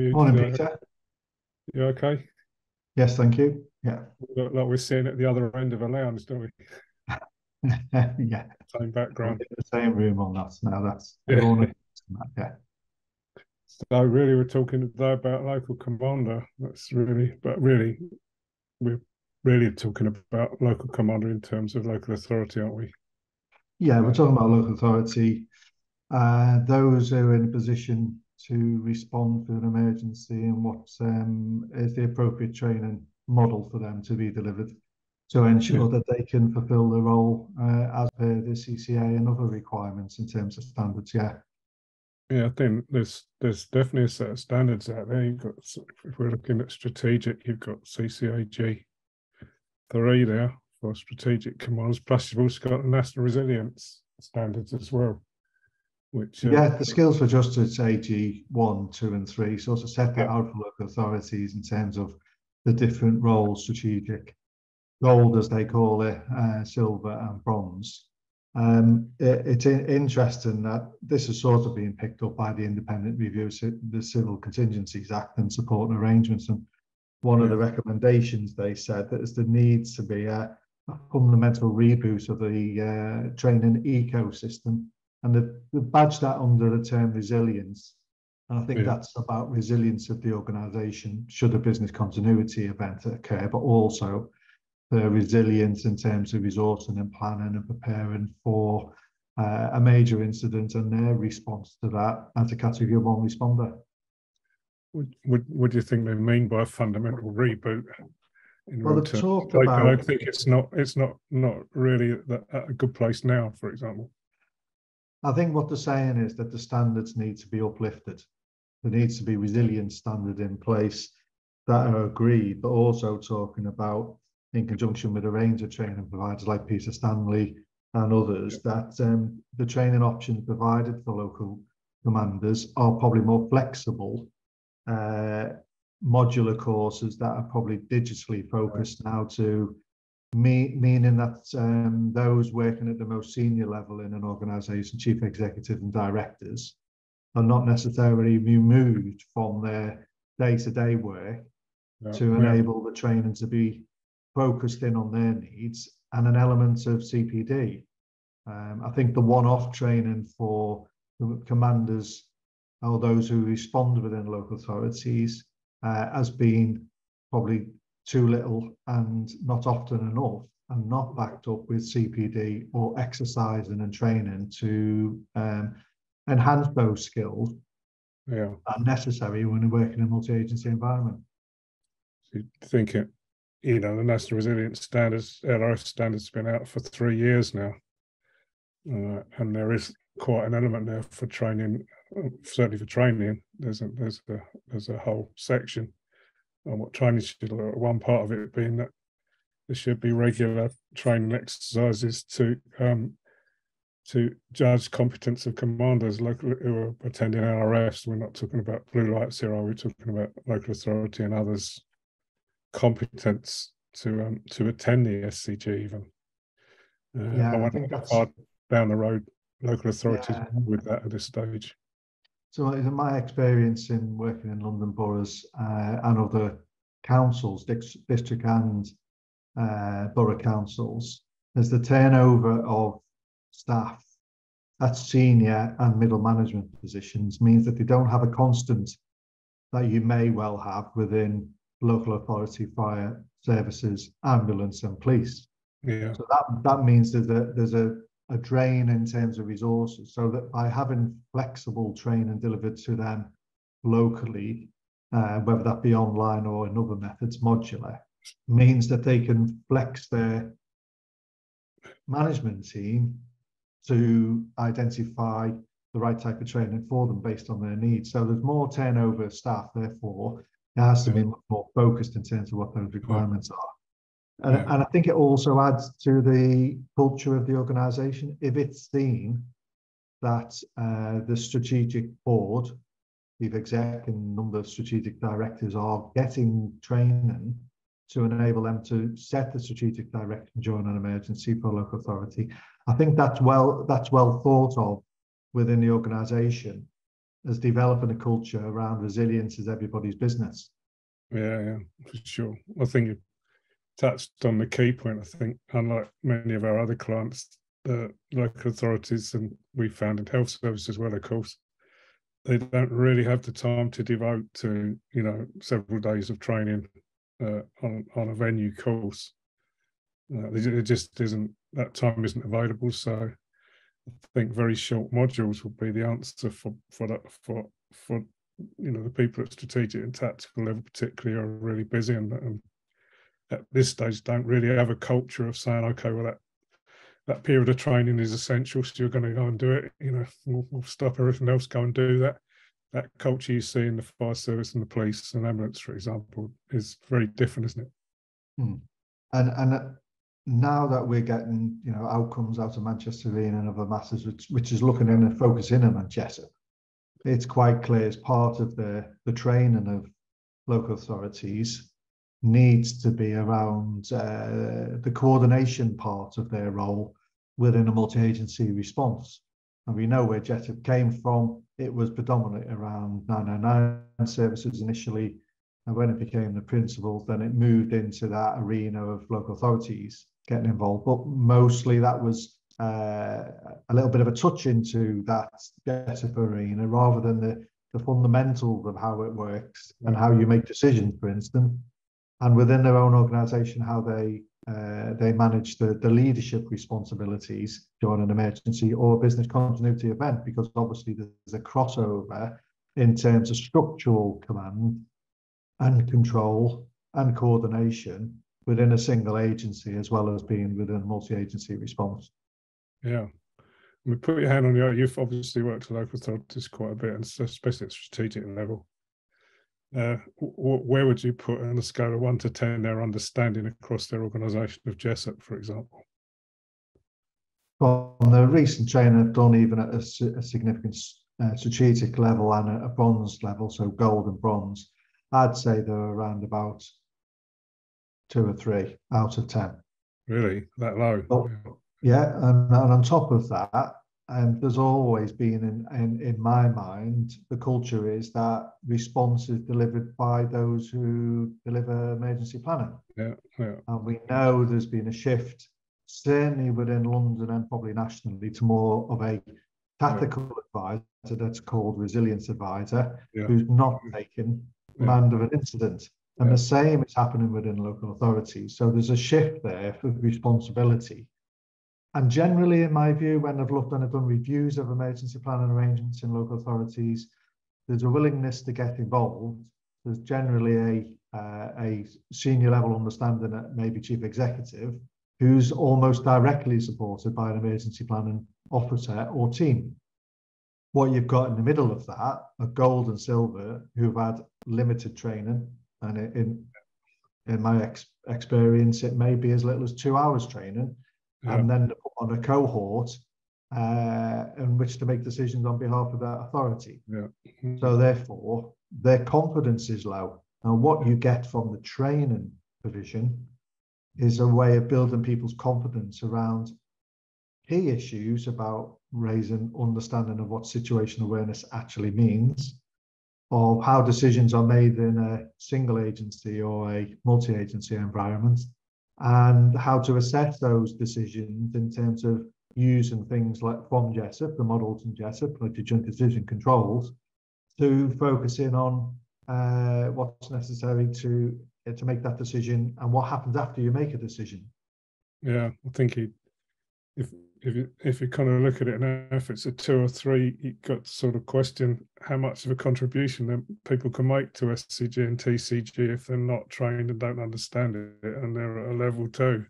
You? Morning, You, Peter. you okay? Yes, thank you. Yeah. Like we're sitting at the other end of a lounge, don't we? Yeah, Same background. in the same room on that now. That's Yeah. Yeah. So really, we're talking today about local commander. That's really, but really, we're really talking about local commander in terms of local authority, aren't we? Yeah, we're talking about local authority, uh, those who are in a position to respond to an emergency and what um, is the appropriate training model for them to be delivered to ensure that they can fulfill the role uh, as per the CCA and other requirements in terms of standards. Yeah. Yeah, I think there's there's definitely a set of standards out there. You've got if we're looking at strategic, you've got CCAG three there for strategic commands. Plus, you've also got the national resilience standards as well, which uh, Yeah, the skills for justice AG one, two, and three sort of set that Yeah. out for local authorities in terms of the different roles, strategic, gold as they call it, uh, silver and bronze. Um, it- it's in- interesting that this is sort of being picked up by the Independent Review of the Civil Contingencies Act and support and arrangements. And one of the recommendations they said that is there needs to be a, a fundamental reboot of the uh, training ecosystem and they've, they've badged that under the term resilience. And I think Yeah. that's about resilience of the organisation should a business continuity event occur, but also the resilience in terms of resourcing and planning and preparing for uh, a major incident and their response to that as a category one responder. What, what, what do you think they mean by a fundamental reboot? In Well, they've talked Like, I think it's not it's not not really a good place now. For example, I think what they're saying is that the standards need to be uplifted. There needs to be resilience standard in place that are agreed, but also talking about in conjunction with a range of training providers like Peter Stanley and others, that um, the training options provided for local commanders are probably more flexible, uh, modular courses that are probably digitally focused now to me, meaning that um, those working at the most senior level in an organisation, chief executive and directors, are not necessarily removed from their day-to-day work Yeah, to enable the training to be focused in on their needs and an element of CPD. Um, I think the one-off training for commanders or those who respond within local authorities uh, has been probably too little and not often enough and not backed up with CPD or exercising and training to um, enhance those skills yeah. that are necessary when you're working in a multi-agency environment. So you think it, you know, the National Resilience Standards, LRF standards, been out for three years now, uh, and there is quite an element there for training. Certainly for training, there's a there's a there's a whole section on what training should look. One part of it being that there should be regular training exercises to um, to judge competence of commanders local who are attending LRFs. We're not talking about blue lights here, are we? Talking about local authority and others competence to um, to attend the SCG even. Uh, Yeah, I I wonder think how that's- far down the road local authorities Yeah. with that at this stage. So in my experience in working in London boroughs uh, and other councils, district and uh, borough councils, is the turnover of staff at senior and middle management positions means that they don't have a constant that you may well have within local authority, fire services, ambulance and police. Yeah, So that that means that there- there's a, a drain in terms of resources. So that by having flexible training delivered to them locally, uh, whether that be online or in other methods, modular, means that they can flex their management team to identify the right type of training for them based on their needs. So there's more turnover of staff, therefore, it has to be much more focused in terms of what those requirements are. And, Yeah. and I think it also adds to the culture of the organisation if it's seen that uh, the strategic board, the exec and number of strategic directors are getting training to enable them to set the strategic direction during an emergency for a local authority. I think that's well that's well thought of within the organisation. as developing a culture around resilience is everybody's business. Yeah, yeah, for sure. I think you touched on the key point. I think, unlike many of our other clients, the local authorities, and we found in health services as well, of course, they don't really have the time to devote to, you know, several days of training uh, on on a venue course. Uh, it just isn't that time isn't available. So I think very short modules would be the answer for for that for for you know the people at strategic and tactical level particularly are really busy and, and at this stage don't really have a culture of saying okay well that that period of training is essential so you're going to go and do it you know we'll, we'll stop everything else go and do that. That culture you see in the fire service and the police and ambulance for example is very different isn't it? Hmm. and and now that we're getting you know outcomes out of Manchester Arena and other matters, which, which is looking in and focusing on Manchester, it's quite clear as part of the the training of local authorities needs to be around uh, the coordination part of their role within a multi-agency response. And we know where JESIP came from. It was predominantly around 999 services initially. And when it became the principal, then it moved into that arena of local authorities getting involved. But mostly that was uh, a little bit of a touch into that JESIP arena rather than the, the fundamentals of how it works and how you make decisions, for instance, and within their own organisation, how they uh, they manage the, the leadership responsibilities during an emergency or business continuity event, because obviously there's a crossover in terms of structural command and control and coordination within a single agency as well as being within a multi-agency response. Yeah. Mean, put your hand on your, you've obviously worked with local authorities quite a bit, and especially at strategic level. Uh, where would you put on a scale of one to 10 their understanding across their organisation of JESIP, for example? Well, the recent training I've done, even at a, a significant uh, strategic level and a, a bronze level, so gold and bronze, I'd say they're around about two or three out of 10. Really? That low? But, yeah. And, and on top of that, and there's always been in, in, in my mind, the culture is that response is delivered by those who deliver emergency planning. Yeah, yeah. And we know there's been a shift, certainly within London and probably nationally, to more of a tactical yeah. advisor that's called resilience advisor, yeah. who's not taking command of an incident. And the same is happening within local authorities. So there's a shift there for responsibility. And generally, in my view, when I've looked and I've done reviews of emergency planning arrangements in local authorities, there's a willingness to get involved. There's generally a, uh, a senior level understanding at maybe chief executive who's almost directly supported by an emergency planning officer or team. What you've got in the middle of that are gold and silver who've had limited training, and in in my ex- experience, it may be as little as two hours training, yeah. and then on a cohort uh, in which to make decisions on behalf of that authority. Yeah. So therefore, their confidence is low. Now, what you get from the training provision is a way of building people's confidence around key issues about raising understanding of what situational awareness actually means of how decisions are made in a single agency or a multi-agency environment and how to assess those decisions in terms of using things like from JESIP, the models in JESIP, like the joint decision controls, to focus in on uh, what's necessary to uh, to make that decision and what happens after you make a decision. Yeah, I think he, if if you, if you kind of look at it now, if it's a two or three, you've got to sort of question how much of a contribution that people can make to SCG and TCG if they're not trained and don't understand it, and they're at a level two.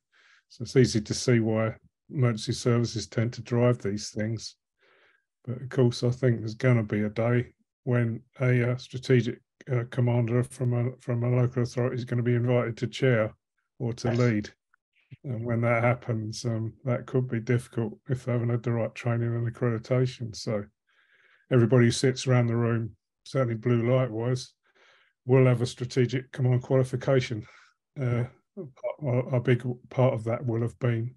So it's easy to see why emergency services tend to drive these things. But of course, I think there's going to be a day when a, a strategic uh, commander from a from a local authority is going to be invited to chair or to yes. lead and when that happens, um, that could be difficult if they haven't had the right training and accreditation. So everybody who sits around the room, certainly blue light wise, will have a strategic command qualification. Uh, a, big part of that will have been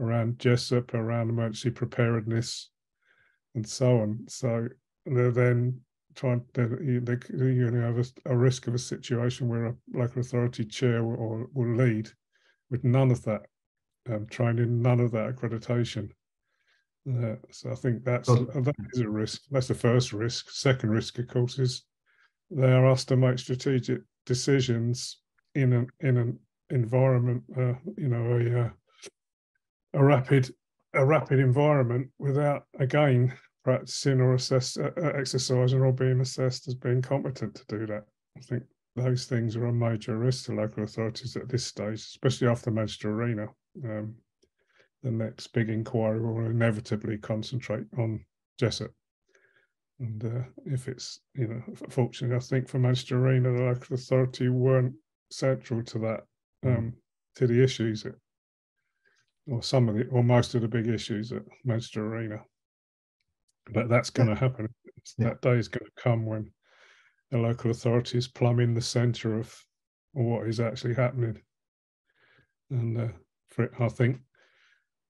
around JESIP, around emergency preparedness, and so on. So they're then trying to you, they, you have a, a, risk of a situation where a local authority chair will, or will lead with none of that um, training, none of that accreditation. Uh, so I think that's uh, that is a risk. That's the first risk. Second risk, of course, is they are asked to make strategic decisions in an in an environment, uh, you know, a uh, a rapid a rapid environment without again practicing or assess, uh, uh, exercising or being assessed as being competent to do that. I think those things are a major risk to local authorities at this stage, especially after Manchester Arena. Um, the next big inquiry will inevitably concentrate on JESIP. And uh, if it's, you know, fortunately, I think for Manchester Arena, the local authority weren't central to that, mm. um, to the issues, that, or some of the, or most of the big issues at Manchester Arena but that's going to happen. Yeah. That day is going to come when the local authorities plumb in the centre of what is actually happening. And uh, for it, I think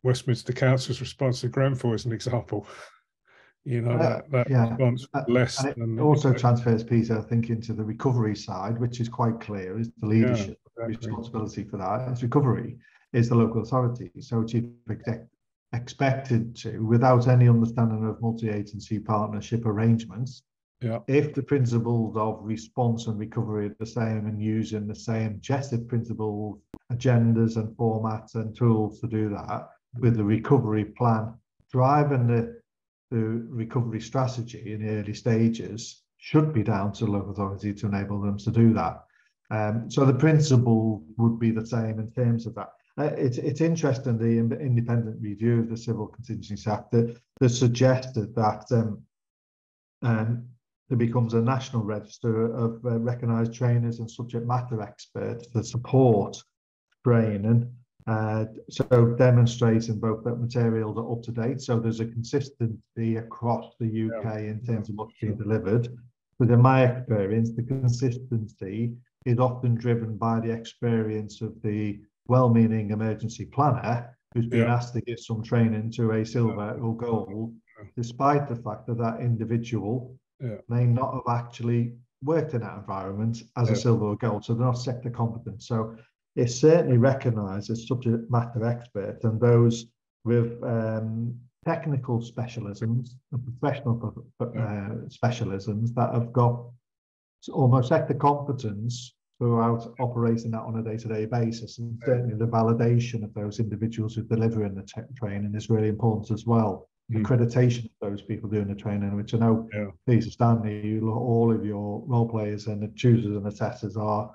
Westminster Council's response to Grenfell is an example. You know, uh, that, that yeah. response uh, less and than also transfers Peter, I think, into the recovery side, which is quite clear, is the leadership yeah, exactly. responsibility for that. As recovery is the local authority. So chief exec expected to, without any understanding of multi-agency partnership arrangements, yeah. if the principles of response and recovery are the same and using the same JESIP principles, agendas and formats and tools to do that with the recovery plan, driving the, the recovery strategy in the early stages should be down to local authority to enable them to do that. Um, so the principle would be the same in terms of that. Uh, it's it's interesting the independent review of the Civil Contingencies Act that, that suggested that um, um, there becomes a national register of uh, recognised trainers and subject matter experts to support training. Uh, so demonstrating both that materials are up to date, so there's a consistency across the UK yeah. in terms of what's being delivered. But in my experience, the consistency is often driven by the experience of the well-meaning emergency planner who's been yeah. asked to give some training to a silver or gold, despite the fact that that individual yeah. may not have actually worked in that environment as a silver or gold, so they're not sector competent. So it's certainly recognised as subject matter expert, and those with um, technical specialisms and professional uh, specialisms that have got almost sector competence throughout operating that on a day-to-day basis. And certainly the validation of those individuals who deliver in the tech training is really important as well. Mm. Accreditation of those people doing the training, which I know, yeah. Peter Stanley, you, all of your role players and the choosers and assessors are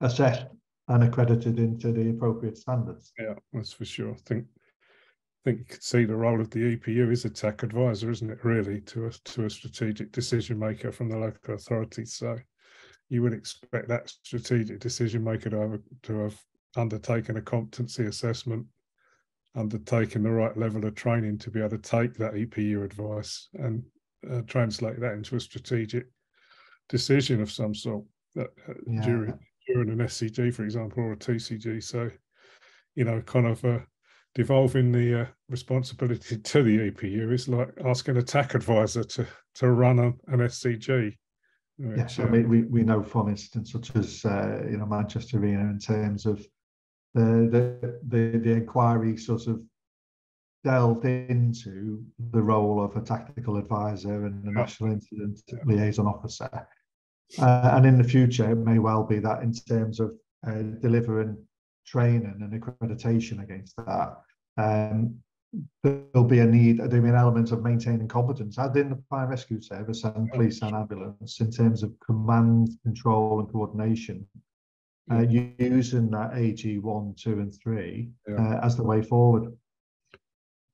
assessed and accredited into the appropriate standards. Yeah, that's for sure. I think I think you could see the role of the EPU as a tech advisor, isn't it? Really, to a to a strategic decision maker from the local authorities. So you would expect that strategic decision maker to have, to have undertaken a competency assessment, undertaken the right level of training to be able to take that EPU advice and uh, translate that into a strategic decision of some sort that, uh, yeah. during during an SCG, for example, or a TCG. So, you know, kind of uh, devolving the uh, responsibility to the EPU is like asking a tech advisor to to run a, an SCG Yes, I mean, we, we know from instances such as uh, you know Manchester Arena in terms of the the the, inquiry sort of delved into the role of a tactical advisor and a national incident liaison officer. Uh, and in the future, it may well be that in terms of uh, delivering training and accreditation against that, um, there'll be a need, there'll be an element of maintaining competence, as in the fire rescue service and police and ambulance, in terms of command, control, and coordination, uh, using that AG one, two, and three yeah. uh, as the way forward.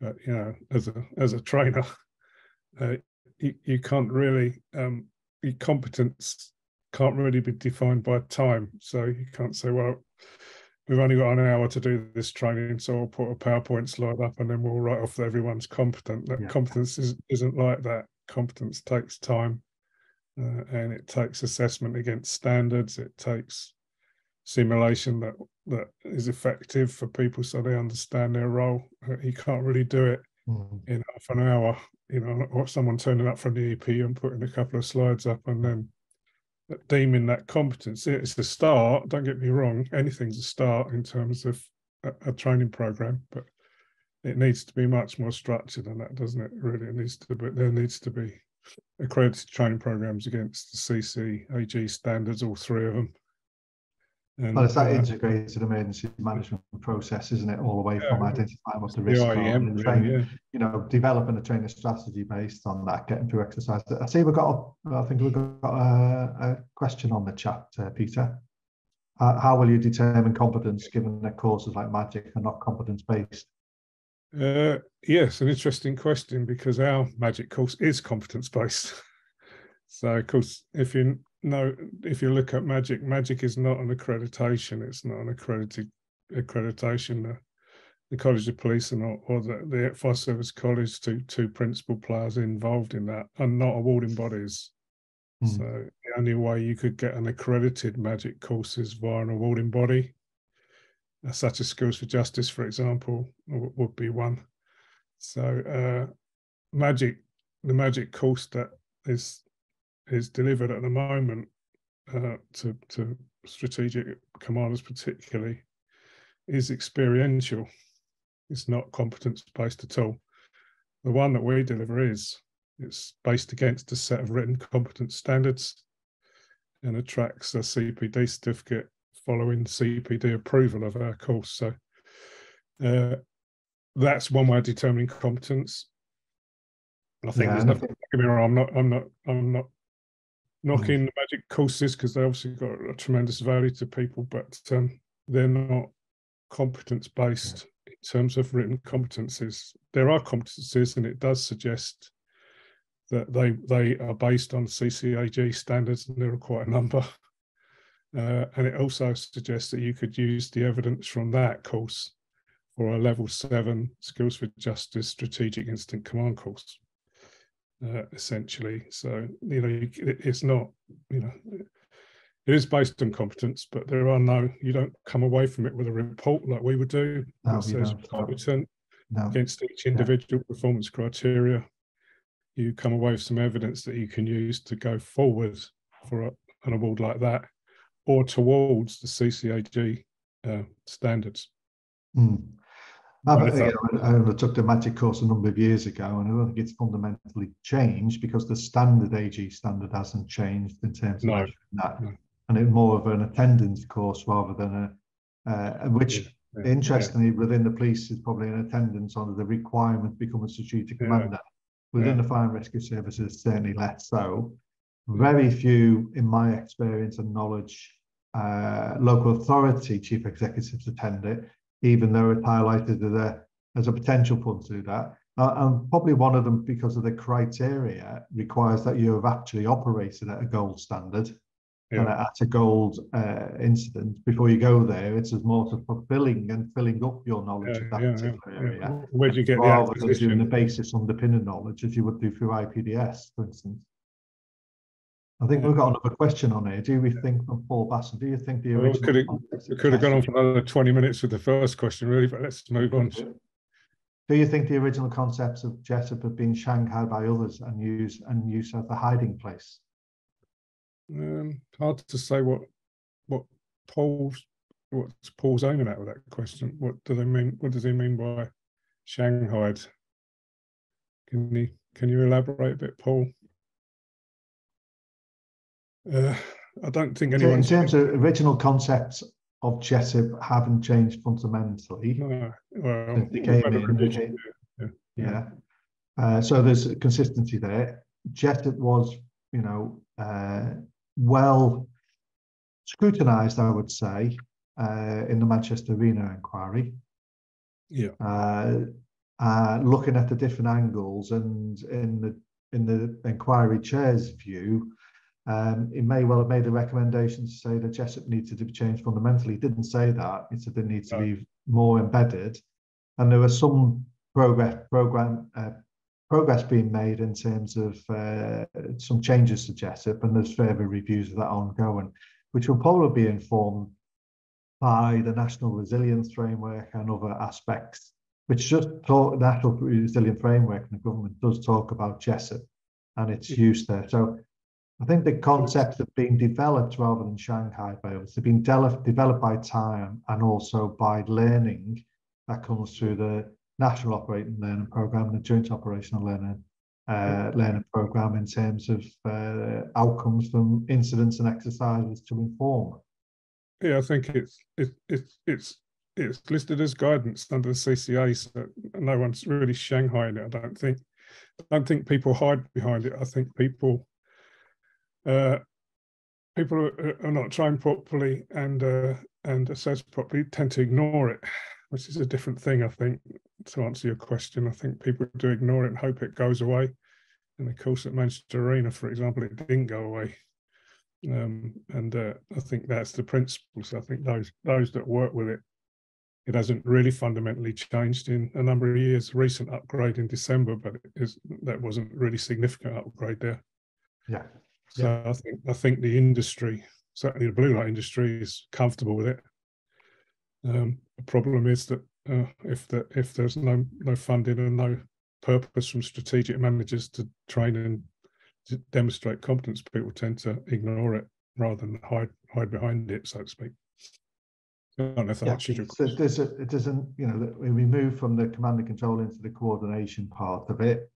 Uh, yeah, as a as a trainer, uh, you, you can't really um, your competence can't really be defined by time. So you can't say, well, we've only got an hour to do this training, so I'll put a PowerPoint slide up and then we'll write off that everyone's competent. That yeah. competence is, isn't like that. Competence takes time uh, and it takes assessment against standards. It takes simulation that that is effective for people so they understand their role. You can't really do it mm. in half an hour you know, or someone turning up from the EP and putting a couple of slides up and then deeming that competence. It's a start. Don't get me wrong. Anything's a start in terms of a, a training program, but it needs to be much more structured than that, doesn't it? Really, it needs to But There needs to be accredited training programs against the CCAG standards, all three of them. And, well, it's that uh, integrated emergency management process, isn't it? All the way yeah, from identifying what the risks are, and yeah. you know, developing a training strategy based on that, getting through exercise. I see we've got, a, I think we've got a, a question on the chat, uh, Peter. Uh, how will you determine competence given that courses like magic are not competence based? Uh, yes, an interesting question because our magic course is competence based. so, of course, if you know, if you look at magic, magic is not an accreditation. It's not an accredited accreditation. The, the College of Police and or, or the, the Fire Service College, two two principal players involved in that, are not awarding bodies. Mm. So the only way you could get an accredited magic course is via an awarding body, such as Skills for Justice, for example, would be one. So uh, magic, the magic course that is is delivered at the moment uh, to to strategic commanders, particularly, is experiential. It's not competence based at all. The one that we deliver is it's based against a set of written competence standards and attracts a CPD certificate following CPD approval of our course. So uh, that's one way of determining competence. I think yeah, there's nothing. Get me wrong. I'm not. I'm not. I'm not knocking mm. the magic courses because they obviously got a tremendous value to people, but um, they're not competence based in terms of written competencies. There are competencies, and it does suggest that they they are based on CCAG standards, and there are quite a number. Uh, and it also suggests that you could use the evidence from that course for a level seven skills for justice strategic incident command course, uh, essentially. So, you know, it's not, you know, it is based on competence, but there are no, you don't come away from it with a report like we would do no, that says competent no. against each individual yeah. performance criteria you come away with some evidence that you can use to go forward for a, an award like that or towards the CCAG uh, standards. Mm. I, I undertook the magic course a number of years ago, and I don't think it's fundamentally changed because the standard AG standard hasn't changed in terms of that. No. And it's more of an attendance course rather than a, uh, which yeah. Yeah. interestingly yeah. within the police is probably an attendance under the requirement to become a strategic commander. Within yeah. the fire and rescue services, certainly less so. Very few, in my experience and knowledge, uh, local authority chief executives attend it, even though it's highlighted as a, as a potential point to do that. Uh, and probably one of them, because of the criteria, requires that you have actually operated at a gold standard yeah. and at a gold uh, incident before you go there. It's as more to fulfilling and filling up your knowledge yeah, of that yeah, particular area. Where do you get rather the than doing the basis underpinning knowledge as you would do through IPDS, for instance. I think we've got another question on here. Do we think from Paul Basson? Do you think the original? Well, we could have, could have gone on for another twenty minutes with the first question, really, but let's move on. Do you think the original concepts of JESIP have been shanghaied by others and used and used as the hiding place? Um, hard to say what what Paul's what's Paul's aiming at with that question. What do they mean? What does he mean by Shanghai? Can you can you elaborate a bit, Paul? Uh, I don't think anyone. In terms of original concepts of JESIP haven't changed fundamentally. No, well, came yeah. yeah. Uh, so there's consistency there. JESIP was, you know, uh, well scrutinised, I would say, uh, in the Manchester Arena inquiry. Yeah. Uh, uh, looking at the different angles and in the in the inquiry chair's view, um, it may well have made a recommendation to say that JESIP needed to be changed fundamentally. It didn't say that. It said it needs to be more embedded. And there was some progress program uh, progress being made in terms of uh, some changes to JESIP, and there's further reviews of that ongoing, which will probably be informed by the National Resilience Framework and other aspects which just talk national Resilience framework and the government does talk about JESIP and its use there. So I think the concepts have been developed rather than Shanghai by us. They've been de- developed by time and also by learning that comes through the National Operating Learning Program and the Joint Operational Learning uh, learning program in terms of uh, outcomes from incidents and exercises to inform. Yeah, I think it's it, it, it's it's listed as guidance under the CCA, so no one's really shanghaiing it. I don't think. I don't think people hide behind it. I think people uh, people are, not trained properly and uh, and assessed properly tend to ignore it, which is a different thing. I think to answer your question, I think people do ignore it and hope it goes away. And of course, at Manchester Arena, for example, it didn't go away. Um, and uh, I think that's the principle. So I think those those that work with it, it hasn't really fundamentally changed in a number of years. Recent upgrade in December, but is, that wasn't really significant upgrade there. Yeah. So yeah. I think I think the industry, certainly the blue light industry, is comfortable with it. Um, the problem is that uh, if the if there's no no funding and no purpose from strategic managers to train and to demonstrate competence, people tend to ignore it rather than hide hide behind it, so to speak. Don't know if yeah, so there's a, it doesn't, you know, we move from the command and control into the coordination part of it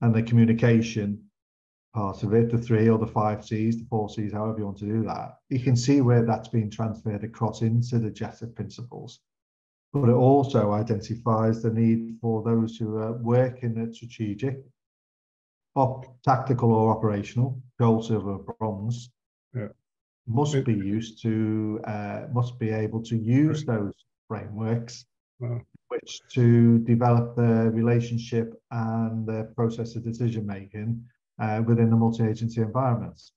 and the communication part of it, the three or the five C's, the four C's, however you want to do that, you can see where that's being transferred across into the JESIP principles but it also identifies the need for those who are working at strategic, op, tactical or operational, gold, silver, bronze, yeah. must be used to, uh, must be able to use those frameworks, wow. which to develop the relationship and the process of decision making uh, within the multi-agency environments.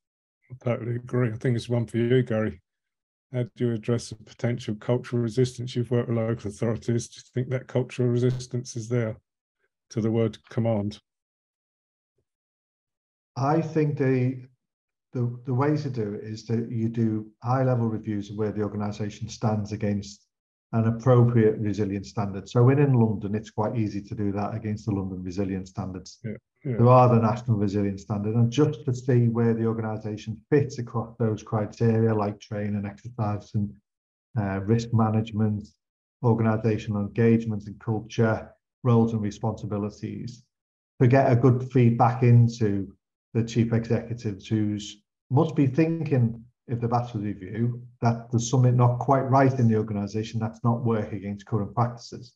I totally agree. I think it's one for you, Gary. How do you address the potential cultural resistance? You've worked with local authorities. Do you think that cultural resistance is there to the word command? I think the the, the way to do it is that you do high level reviews of where the organisation stands against an appropriate resilience standard. So when in London, it's quite easy to do that against the London resilience standards. Yeah, yeah. There are the national resilience standard, and just to see where the organisation fits across those criteria, like training, and exercise, and uh, risk management, organisational engagement and culture, roles and responsibilities, to get a good feedback into the chief executives who's must be thinking if they've asked for review, that there's something not quite right in the organisation that's not working against current practices.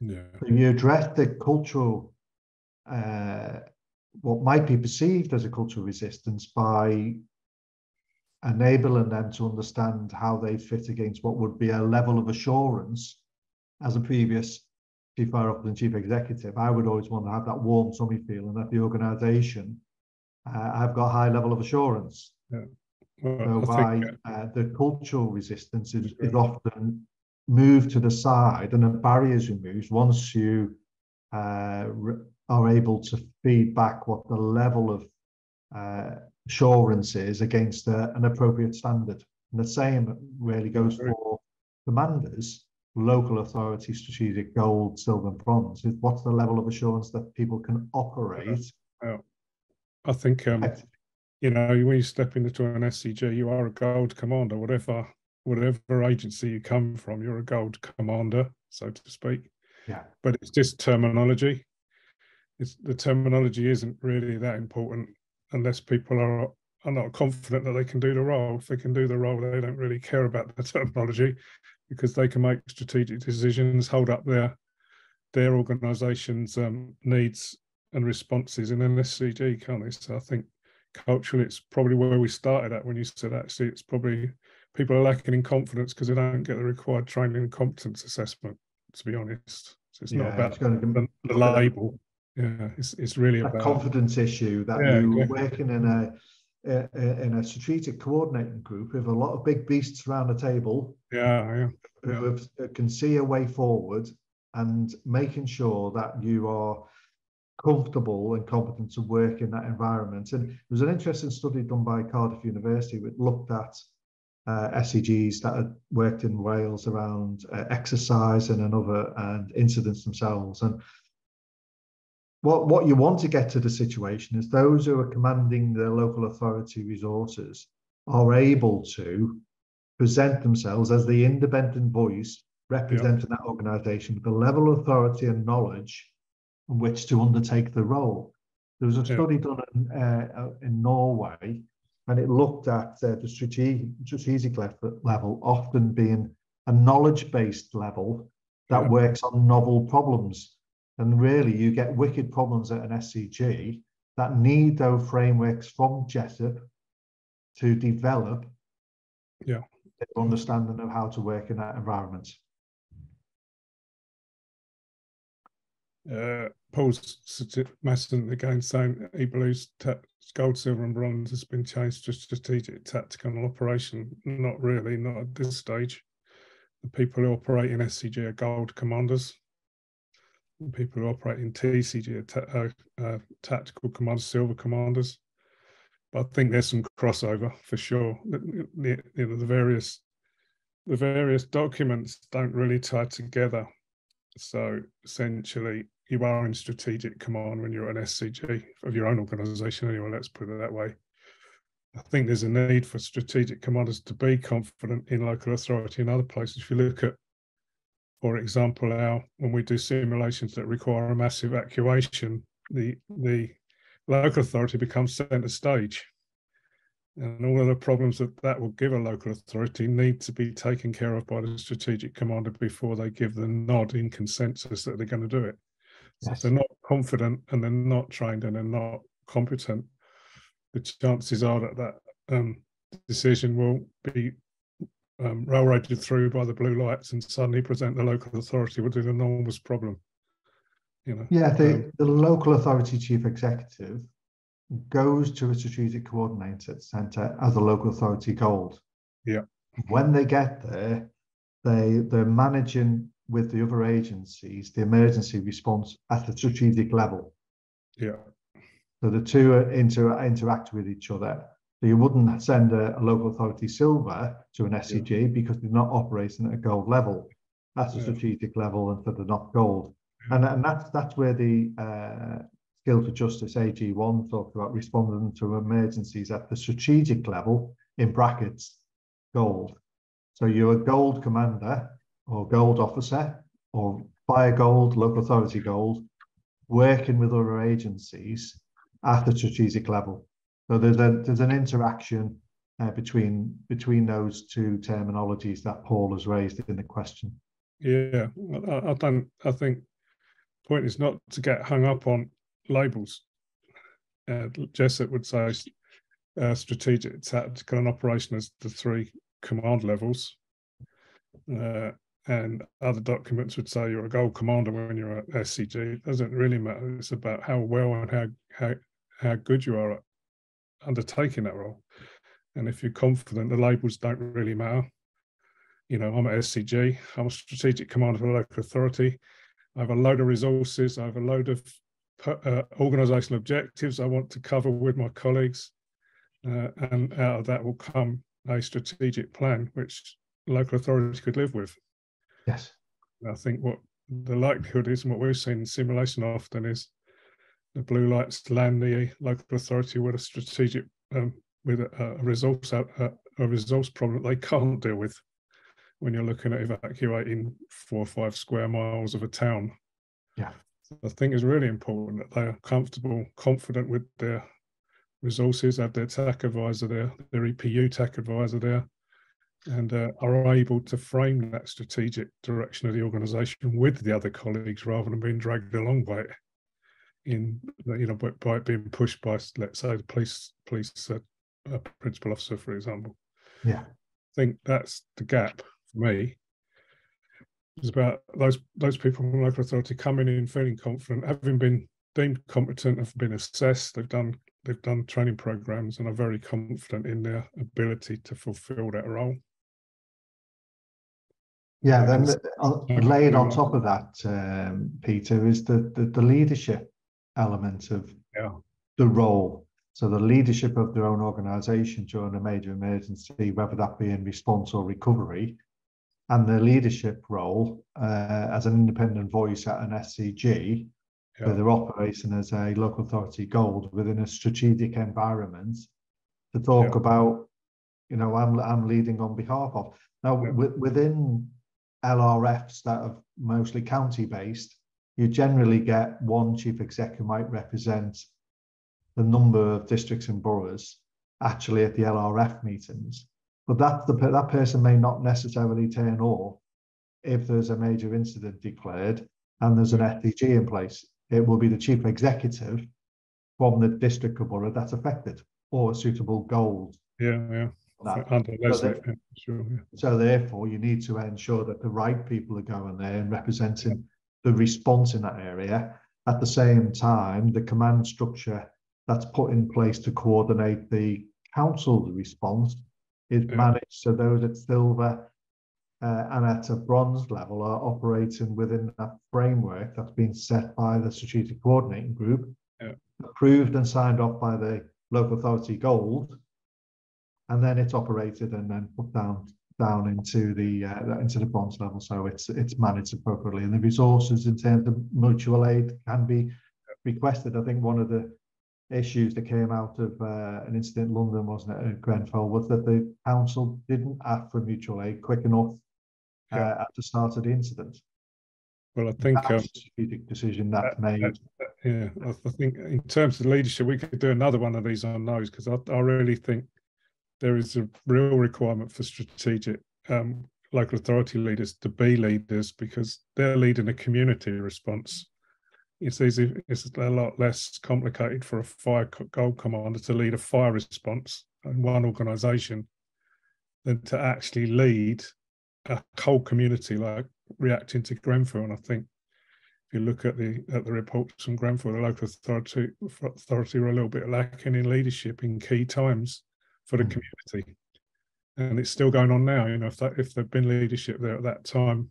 Yeah. So you address the cultural, uh, what might be perceived as a cultural resistance by enabling them to understand how they fit against what would be a level of assurance as a previous chief fire officer and chief executive. I would always want to have that warm, sunny feeling that the organisation uh, I've got high level of assurance. Yeah. Well, why uh, the cultural resistance is, is often moved to the side and the barriers removed once you uh, are able to feed back what the level of uh, assurance is against a, an appropriate standard. And the same really goes for commanders, local authority, strategic gold, silver, and bronze. Is what's the level of assurance that people can operate? I think um, you know, when you step into an SCG, you are a gold commander, whatever whatever agency you come from, you're a gold commander, so to speak. Yeah. But it's just terminology. It's the terminology isn't really that important unless people are are not confident that they can do the role. If they can do the role, they don't really care about the terminology because they can make strategic decisions, hold up their their organisation's um, needs and responses in an SCG, can't they? So I think culturally, it's probably where we started at when you said actually it's probably people are lacking in confidence because they don't get the required training and competence assessment. To be honest, so it's yeah, not about it's the, the, label. Yeah, it's it's really a about confidence issue that yeah, you're yeah. working in a, in a strategic coordinating group with a lot of big beasts around the table. Yeah, yeah. Who have, can see a way forward and making sure that you are comfortable and competent to work in that environment. And there was an interesting study done by Cardiff University which looked at uh, SCGs that had worked in Wales around uh, exercise and another and incidents themselves. And what, what you want to get to the situation is those who are commanding the local authority resources are able to present themselves as the independent voice representing yeah. that organization with the level of authority and knowledge on which to undertake the role. There was a study yeah. done in, uh, in Norway and it looked at uh, the strategic, strategic level often being a knowledge-based level that yeah. works on novel problems. And really, you get wicked problems at an SCG that need those frameworks from JESIP to develop yeah. understanding of how to work in that environment. Uh, Paul's Masson again saying he believes gold, silver, and bronze has been changed to strategic, tactical, and operation. Not really, not at this stage. The people who operate in SCG are gold commanders. People who operate in TCG are uh, uh, tactical commanders, silver commanders. But I think there's some crossover for sure. The, the, you know, the various the various documents don't really tie together. So essentially, you are in strategic command when you're an SCG of your own organisation anyway, let's put it that way. I think there's a need for strategic commanders to be confident in local authority in other places. If you look at, for example, our when we do simulations that require a massive evacuation, the the local authority becomes centre stage. And all of the problems that that will give a local authority need to be taken care of by the strategic commander before they give the nod in consensus that they're going to do it. So yes. if they're not confident and they're not trained and they're not competent, the chances are that that um, decision will be um, railroaded through by the blue lights and suddenly present the local authority with an enormous problem. You know. Yeah, the, um, the local authority chief executive goes to a strategic coordinator centre as a local authority gold. Yeah. When they get there, they they're managing with the other agencies the emergency response at the strategic level. Yeah. So the two inter, interact with each other. So you wouldn't send a, a local authority silver to an SCG yeah. because they're not operating at a gold level. That's a strategic level, and so they're not gold. Yeah. And, and that's that's where the uh, for Justice AG1 talked about responding to emergencies at the strategic level in brackets gold. So you're a gold commander or gold officer or fire gold, local authority gold, working with other agencies at the strategic level. So there's a there's an interaction uh, between between those two terminologies that Paul has raised in the question. Yeah, I, don't. I think point is not to get hung up on labels. Uh, JESIP would say uh, strategic, tactical, and operation as the three command levels. Uh, and other documents would say you're a gold commander when you're at SCG. It doesn't really matter. It's about how well and how how how good you are at undertaking that role. And if you're confident, the labels don't really matter. You know, I'm at SCG. I'm a strategic commander for a local authority. I have a load of resources. I have a load of uh, organizational objectives I want to cover with my colleagues. Uh, and out of that will come a strategic plan, which local authorities could live with. Yes. I think what the likelihood is, and what we've seen in simulation often is the blue lights land the local authority with a strategic, um, with a, a resource a, a resource problem that they can't deal with when you're looking at evacuating four or five square miles of a town. Yeah. I think it's really important that they are comfortable, confident with their resources, have their TAC advisor there, their EPU TAC advisor there, and uh, are able to frame that strategic direction of the organisation with the other colleagues rather than being dragged along by it. In you know, by, being pushed by, let's say, the police police uh, principal officer, for example. Yeah, I think that's the gap for me. It's about those those people from local authority coming in feeling confident, having been deemed competent, have been assessed, they've done they've done training programs, and are very confident in their ability to fulfil that role. Yeah, then uh, laid on top of that, um, Peter, is the, the, the leadership element of yeah. the role. So the leadership of their own organisation during a major emergency, whether that be in response or recovery, and their leadership role uh, as an independent voice at an SCG, yeah. where they're operating as a local authority gold within a strategic environment to talk yeah. about, you know, I'm, I'm leading on behalf of. Now, yeah. within LRFs that are mostly county based, you generally get one chief executive might represent the number of districts and boroughs actually at the LRF meetings. But that the that person may not necessarily turn up if there's a major incident declared and there's an SCG in place. It will be the chief executive from the district or borough that's affected or a suitable gold. Yeah, yeah. So, sure, yeah. so therefore, you need to ensure that the right people are going there and representing the response in that area. At the same time, the command structure that's put in place to coordinate the council's response is yeah. managed so those at silver uh, and at a bronze level are operating within that framework that's been set by the strategic coordinating group, yeah. approved and signed off by the local authority gold, and then it's operated and then put down down into the uh, into the bronze level, so it's it's managed appropriately. And the resources in terms of mutual aid can be requested. I think one of the issues that came out of uh, an incident in London, wasn't it, at Grenfell, was that the council didn't ask for mutual aid quick enough uh, yeah. at the start of the incident. Well, I think that's um, a strategic decision that's made. Uh, yeah, I think in terms of leadership, we could do another one of these on those because I, I really think there is a real requirement for strategic um, local authority leaders to be leaders because they're leading a community response it's easy it's a lot less complicated for a fire gold commander to lead a fire response in one organization than to actually lead a whole community like reacting to Grenfell. And I think if you look at the at the reports from Grenfell, the local authority authority were a little bit lacking in leadership in key times for the mm. community. And it's still going on now. You know, if that if there'd been leadership there at that time,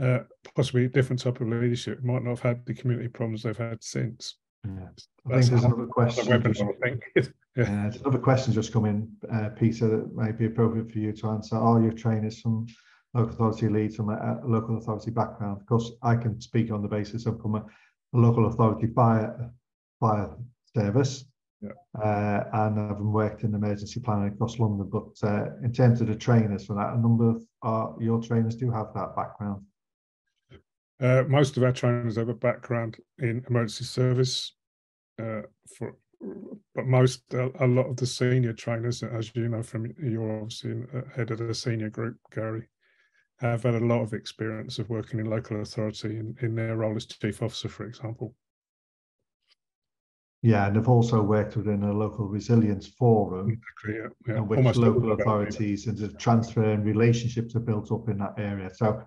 uh, possibly a different type of leadership might not have had the community problems they've had since. Yeah. I think there's another question. Just, yeah. yeah, there's another question just come in, uh, Peter, that may be appropriate for you to answer. Are your trainers from local authority leads from a, a, local authority background? Of course, I can speak on the basis of from a, a local authority fire fire service. Uh, and I've worked in emergency planning across London. But uh, in terms of the trainers for that, a number of our, your trainers do have that background. Uh, most of our trainers have a background in emergency service. Uh, for, but most, a, a, lot of the senior trainers, as you know from you're obviously uh, head of the senior group, Gary, have had a lot of experience of working in local authority in, in their role as chief officer, for example. Yeah, and they've also worked within a local resilience forum, exactly, yeah, yeah. in which Almost local authorities and the transfer and relationships are built up in that area. So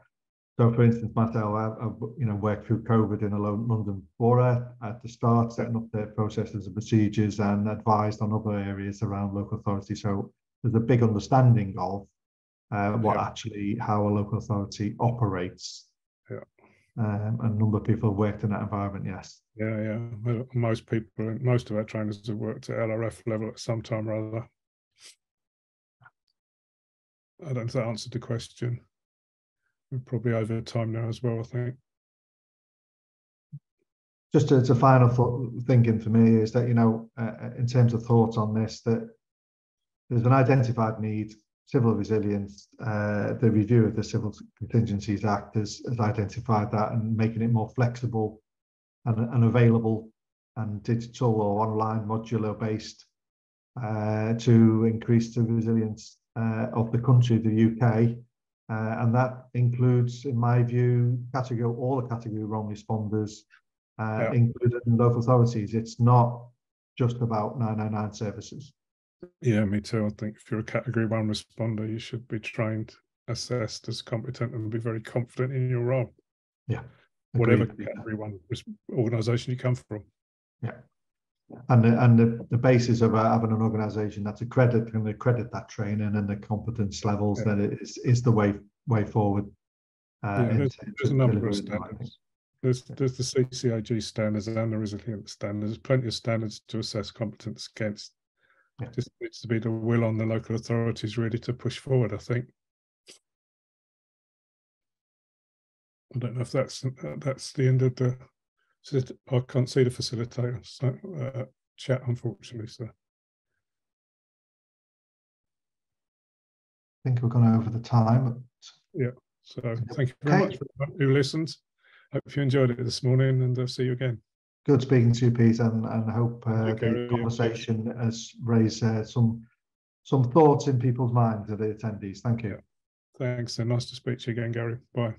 so, for instance, myself, I've, I've, you know worked through COVID in a London borough at the start, setting up their processes and procedures, and advised on other areas around local authority. So there's a big understanding of uh, what yeah. actually how a local authority operates. Yeah. Um, a number of people have worked in that environment. Yes. Yeah, yeah. Most people, most of our trainers have worked at LRF level at some time or other. I don't know if that answered the question. We're probably over time now as well, I think. Just as a final thought, thinking for me is that, you know, uh, uh, in terms of thoughts on this, that there's an identified need, civil resilience, uh, the review of the Civil Contingencies Act has, has identified that and making it more flexible and, and available and digital or online modular based uh, to increase the resilience uh, of the country, the UK, uh, and that includes, in my view, category all the category one responders, uh, yeah. including local authorities. It's not just about 999 services. Yeah, me too. I think if you're a category one responder, you should be trained, assessed as competent, and be very confident in your role. Yeah. Whatever category one organisation you come from. Yeah and the, and the, the basis of uh, having an organisation that's accredited and accredit that training and the competence levels yeah. that is is the way way forward. Uh, yeah, there's, there's a number of standards. There's there's the CCIG standards and the resilience standards. There's plenty of standards to assess competence against. Yeah. Just needs to be the will on the local authorities really to push forward. I think. I don't know if that's that's the end of the. I can't see the facilitator so, uh, chat unfortunately. So I think we're going over the time. Yeah. So thank you very Okay. much for who listens. Hope you enjoyed it this morning, and I'll see you again. Good speaking to you, Peter, and, and hope uh, Okay, the conversation has raised uh, some some thoughts in people's minds of the attendees. Thank you. Thanks, and nice to speak to you again, Gary. Bye.